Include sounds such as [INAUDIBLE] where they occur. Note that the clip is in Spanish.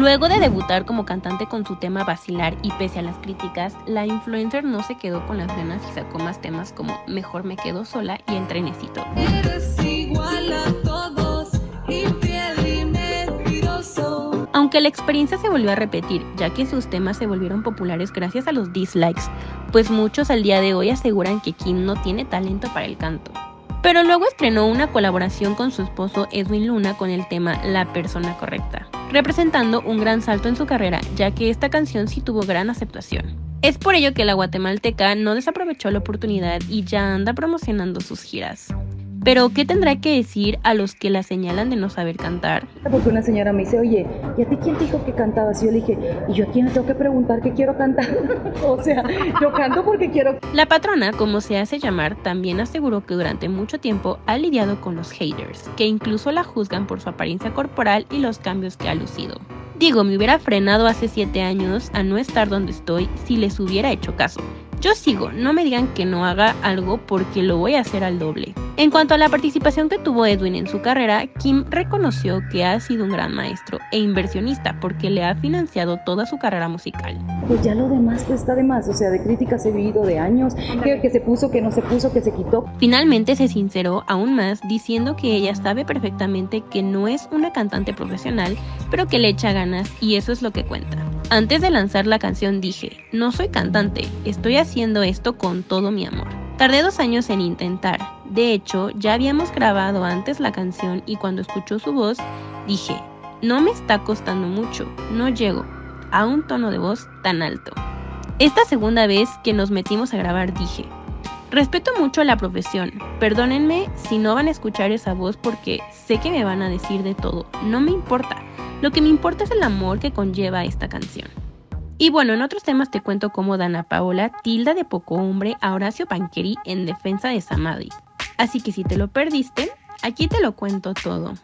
Luego de debutar como cantante con su tema Vacilar y pese a las críticas, la influencer no se quedó con las ganas y sacó más temas como Mejor me quedo sola y El trenecito. Aunque la experiencia se volvió a repetir, ya que sus temas se volvieron populares gracias a los dislikes, pues muchos al día de hoy aseguran que Kim no tiene talento para el canto. Pero luego estrenó una colaboración con su esposo Edwin Luna con el tema La persona correcta, representando un gran salto en su carrera, ya que esta canción sí tuvo gran aceptación. Es por ello que la guatemalteca no desaprovechó la oportunidad y ya anda promocionando sus giras. Pero, ¿qué tendrá que decir a los que la señalan de no saber cantar? Porque una señora me dice, oye, ¿y a ti quién te dijo que cantabas? Y yo le dije, ¿y yo a quién le tengo que preguntar que quiero cantar? [LAUGHS] o sea, yo canto porque quiero. La patrona, como se hace llamar, también aseguró que durante mucho tiempo ha lidiado con los haters, que incluso la juzgan por su apariencia corporal y los cambios que ha lucido. Digo, me hubiera frenado hace 7 años a no estar donde estoy si les hubiera hecho caso. Yo sigo, no me digan que no haga algo porque lo voy a hacer al doble. En cuanto a la participación que tuvo Edwin en su carrera, Kim reconoció que ha sido un gran maestro e inversionista porque le ha financiado toda su carrera musical. Pues ya lo demás pues está de más, o sea, de críticas he vivido de años, que, que se puso, que no se puso, que se quitó. Finalmente se sinceró aún más diciendo que ella sabe perfectamente que no es una cantante profesional, pero que le echa ganas y eso es lo que cuenta. Antes de lanzar la canción dije, no soy cantante, estoy haciendo esto con todo mi amor. Tardé dos años en intentar, de hecho ya habíamos grabado antes la canción y cuando escuchó su voz dije, no me está costando mucho, no llego a un tono de voz tan alto. Esta segunda vez que nos metimos a grabar dije, respeto mucho la profesión, perdónenme si no van a escuchar esa voz porque sé que me van a decir de todo, no me importa, lo que me importa es el amor que conlleva esta canción. Y bueno, en otros temas te cuento cómo Dana Paola tilda de poco hombre a Horacio Panqueri en defensa de Samadhi. Así que si te lo perdiste, aquí te lo cuento todo.